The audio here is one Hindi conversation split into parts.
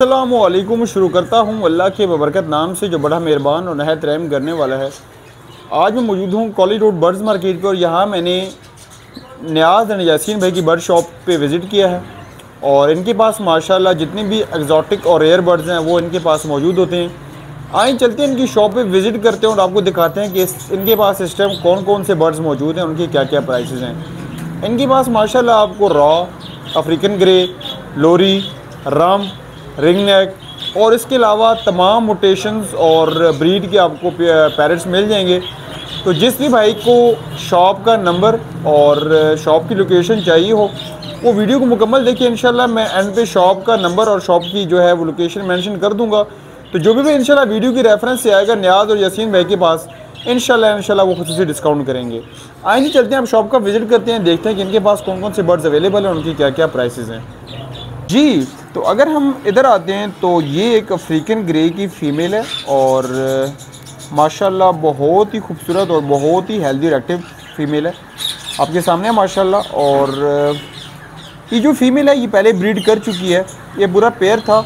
अल्लाम शुरू करता हूँ। अल्लाह के बबरकत नाम से जो बड़ा मेहरबान और नहायत रहम करने वाला है। आज मैं मौजूद हूँ कॉलेज रोड बर्ड्स मार्केट पर और यहाँ मैंने न्याज एंड यासीन भाई की बर्ड शॉप पे विज़िट किया है। और इनके पास माशाल्लाह जितने भी एग्जॉटिक और रेयर बर्ड्स हैं, वो इनके पास मौजूद होते हैं। आए चलते हैं इनकी शॉप पे विज़िट करते हैं और आपको दिखाते हैं कि इनके पास इस टाइम कौन कौन से बर्ड्स मौजूद हैं, उनके क्या क्या प्राइसेस हैं। इनके पास माशाल्लाह आपको रॉ अफ्रीकन ग्रे लोरी रम रिंग नेक। और इसके अलावा तमाम मोटेशंस और ब्रीड के आपको पैरट्स मिल जाएँगे। तो जिस भी भाई को शॉप का नंबर और शॉप की लोकेशन चाहिए हो, वो वीडियो को मुकम्मल देखिए, इंशाल्लाह मैं एंड पे शॉप का नंबर और शॉप की जो है वो लोकेशन मेंशन कर दूँगा। तो जो भी भाई इंशाल्लाह वीडियो की रेफरेंस से आएगा न्याज और यसीन भाई के पास इनशाला इनशाला वो खुद से डिस्काउंट करेंगे। आइए चलते हैं, हम शॉप का विज़िट करते हैं, देखते हैं कि इनके पास कौन कौन से बर्ड्स अवेलेबल हैं उनकी क्या क्या प्राइसेस हैं। जी तो अगर हम इधर आते हैं तो ये एक अफ्रीकन ग्रे की फ़ीमेल है और माशाल्लाह बहुत ही खूबसूरत और बहुत ही हेल्दी और एक्टिव फ़ीमेल है। आपके सामने माशाल्लाह और ये जो फ़ीमेल है, ये पहले ब्रीड कर चुकी है। ये बुरा पेयर था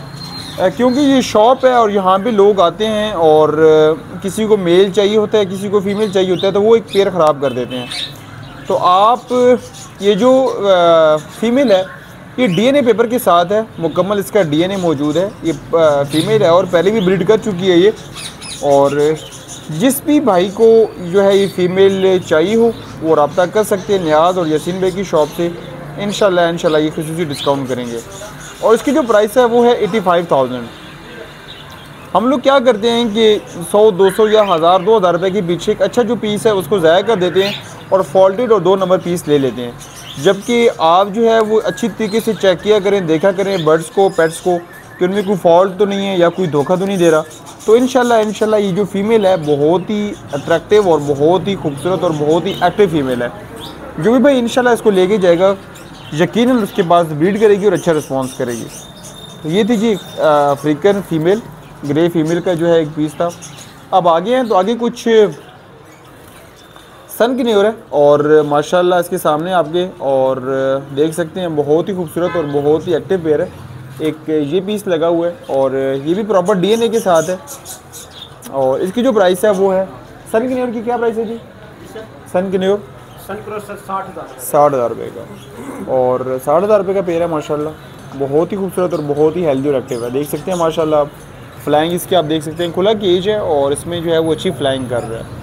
क्योंकि ये शॉप है और यहाँ पे लोग आते हैं और किसी को मेल चाहिए होता है, किसी को फीमेल चाहिए होता है तो वो एक पेयर ख़राब कर देते हैं। तो आप, ये जो फीमेल है ये डीएनए पेपर के साथ है, मुकम्मल इसका डीएनए मौजूद है। ये फीमेल है और पहले भी ब्रीड कर चुकी है ये। और जिस भी भाई को जो है ये फ़ीमेल चाहिए हो, वो रबता कर सकते हैं न्याज और यसीन भाई की शॉप से। इन शाला ये खसूसी डिस्काउंट करेंगे। और इसकी जो प्राइस है वो है एटी फाइव थाउज़ेंड हम लोग क्या करते हैं कि सौ, दो सौ या हज़ार, दो हज़ार रुपये के पीछे एक अच्छा जो पीस है, उसको ज़ाया कर देते हैं और फॉल्टेड और दो नंबर पीस ले लेते हैं। जबकि आप जो है वो अच्छी तरीके से चेक किया करें, देखा करें बर्ड्स को पेट्स को, कि उनमें कोई फॉल्ट तो नहीं है या कोई धोखा तो नहीं दे रहा। तो इन शाला ये जो फीमेल है, बहुत ही अट्रैक्टिव और बहुत ही खूबसूरत और बहुत ही एक्टिव फीमेल है। जो भी भाई इन इसको लेके जाएगा यकीन उसके पास ब्रीड करेगी और अच्छा रिस्पॉन्स करेगी। तो ये थी जी अफ्रीकन फ़ीमेल ग्रे फीमेल का जो है एक पीस था। अब आगे हैं तो आगे कुछ सन की न्यूर है और माशाल्लाह इसके सामने आपके और देख सकते हैं बहुत ही खूबसूरत और बहुत ही एक्टिव पेयर है। एक ये पीस लगा हुआ है और ये भी प्रॉपर डीएनए के साथ है। और इसकी जो प्राइस है वो है सन की न्यूर की क्या प्राइस है जी? सन की न्यूर साठ हज़ार। रुपये का। और साठ हज़ार रुपये का पेड़ है माशाल्लाह। बहुत ही खूबसूरत और बहुत ही हेल्दी और एक्टिव है। देख सकते हैं माशाल्लाह आप फ्लाइंग इसके आप देख सकते हैं खुला केज है और इसमें जो है वो अच्छी फ्लाइंग कर रहा है।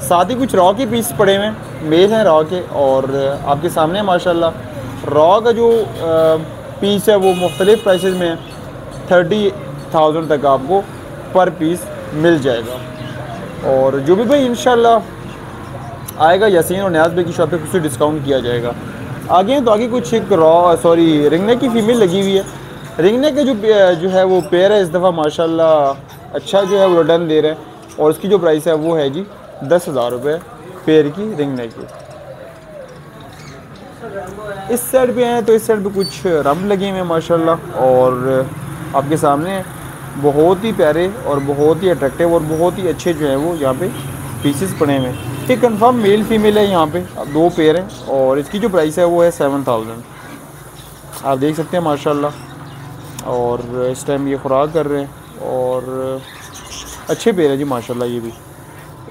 साथ ही कुछ रॉ के पीस पड़े हुए हैं। मेल हैं रॉ के और आपके सामने माशाल्लाह। रॉ का जो पीस है वो मुख्तलिफ़ प्राइसेस में थर्टी थाउज़ेंड तक आपको पर पीस मिल जाएगा। और जो भी भाई इन आएगा यासीन और न्याज भाई की शॉप पे कुछ डिस्काउंट किया जाएगा। आगे हैं तो आगे कुछ एक रॉ सॉरी रिंगने की फ़ीमेल लगी हुई है। रिंगने के जो जो है वो पेयर है, इस दफ़ा माशाल्लाह अच्छा जो है वो रिटर्न दे रहे हैं। और उसकी जो प्राइस है वो है जी दस हज़ार रुपये पेयर की रिंगने की। इस साइड पे हैं तो इस साइड पे कुछ रब लगे हुए हैं, माशाल्लाह, और आपके सामने बहुत ही प्यारे और बहुत ही अट्रैक्टिव और बहुत ही अच्छे जो हैं वो यहाँ पे पीसेस पड़े हुए हैं। ये कंफर्म मेल फीमेल है यहाँ पे, दो पेयर हैं, और इसकी जो प्राइस है वो है सेवन थाउज़ेंड आप देख सकते हैं, माशाल्लाह, और इस टाइम ये खुराक कर रहे हैं, और अच्छे पेयर है जी, माशाल्लाह, ये भी।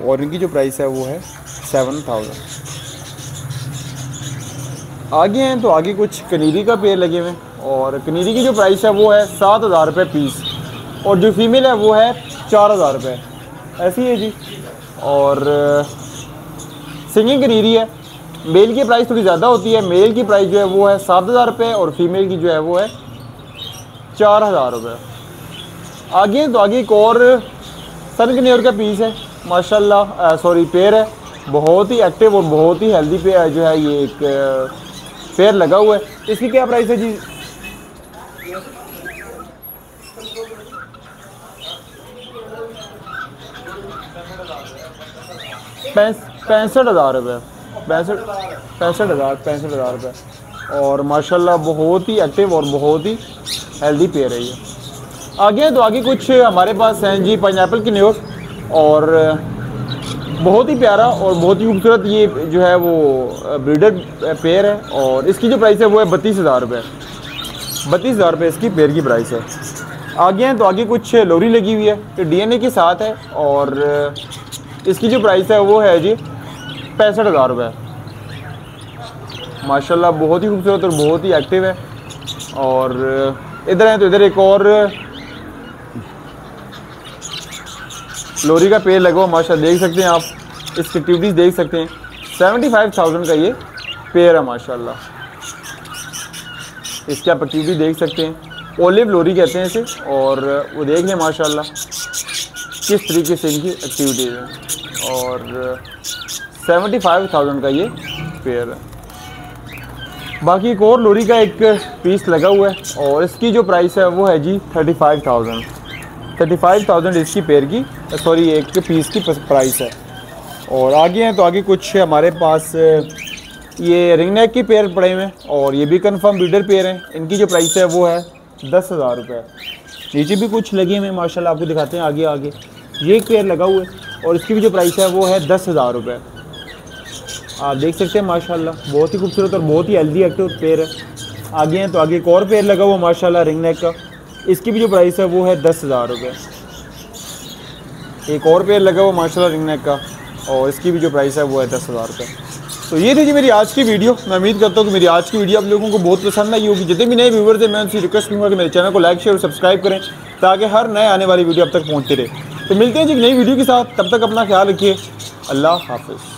और इनकी जो प्राइस है वो है सेवन थाउज़ेंड आगे हैं तो आगे कुछ कनीरी का पेड़ लगे हुए हैं और कनीरी की जो प्राइस है वो है सात हज़ार रुपये पीस और जो फीमेल है वो है चार हज़ार रुपये ऐसी है जी। और सिंगिंग कनीरी है। मेल की प्राइस थोड़ी ज़्यादा होती है। मेल की प्राइस जो है वो है सात हज़ार रुपये और फीमेल की जो है वो है चार हज़ार रुपये आगे तो आगे एक और सन कनेर का पीस है। माशाल्लाह सॉरी पेयर है। बहुत ही एक्टिव और बहुत ही हेल्दी पे जो है ये एक पेयर लगा हुआ है। इसकी क्या प्राइस है जी? पैंसठ हज़ार रुपये पैंसठ पैंसठ हज़ार पैंसठ हज़ार रुपये और माशाल्लाह बहुत ही एक्टिव और बहुत ही हेल्दी पेयर है ये। आगे तो आगे कुछ हमारे पास हैं जी पाइन की न्यूज़ और बहुत ही प्यारा और बहुत ही खूबसूरत ये जो है वो ब्रीडर पेयर है और इसकी जो प्राइस है वो है बत्तीस हज़ार रुपये बत्तीस हज़ार रुपये इसकी पेयर की प्राइस है। आगे हैं तो आगे कुछ लोरी लगी हुई है डीएनए के साथ है और इसकी जो प्राइस है वो है जी पैंसठ हज़ार रुपये माशाल्लाह बहुत ही खूबसूरत और बहुत ही एक्टिव है और इधर हैं तो इधर एक और लोरी का पेड़ लगा हुआ माशा देख सकते हैं आप। इसकी एक्टिविटीज़ देख सकते हैं। सेवेंटी फाइव थाउज़ेंड का ये पेड़ है, माशाल्लाह। इसकी आप एक्टिविटी देख सकते हैं। ओलिव लोरी कहते हैं इसे, और वो देख लें, माशाल्लाह, किस तरीके से इनकी एक्टिविटीज़ है। और सेवेंटी फाइव थाउज़ेंड का ये पेयर है। बाकी एक और लोरी का एक पीस लगा हुआ है, और इसकी जो प्राइस है वो है जी thirty five thousand. Thirty five thousand इसकी पेयर की सॉरी एक पीस की प्राइस है। और आगे हैं तो आगे कुछ हमारे पास, ये रिंग नेक की पेयर पड़े हुए हैं और ये भी कंफर्म बीडर पेयर हैं। इनकी जो प्राइस है वो है दस हज़ार रुपये नीचे भी कुछ लगे हुए हैं, माशाल्लाह आपको दिखाते हैं आगे आगे। ये एक पेयर लगा हुआ है और इसकी भी जो प्राइस है वो है दस हज़ार रुपये आप देख सकते हैं, माशाल्लाह, बहुत ही खूबसूरत और बहुत ही हेल्दी एक्टिव पेयर है। आगे हैं तो आगे एक और पेयर लगा हुआ, माशाल्लाह रिंग नेक का। इसकी भी जो प्राइस है, वो है दस हज़ार रुपये एक और पेयर लगा हुआ, माशाल्लाह रिंग नेक का, और इसकी भी जो प्राइस है, वो है दस हज़ार रुपये तो ये थी जी मेरी आज की वीडियो मैं उम्मीद करता हूँ कि मेरी आज की वीडियो आप लोगों को बहुत पसंद आई होगी। जितने भी नए व्यूवर्स हैं, मैं उनसे रिक्वेस्ट करूँगा कि मेरे चैनल को लाइक शेयर और सब्सक्राइब करें, ताकि हर नए आने वाली वीडियो अब तक पहुँचते रहे। तो मिलते हैं जी नई वीडियो के साथ। तब तक अपना ख्याल रखिए। अल्लाह हाफिज़।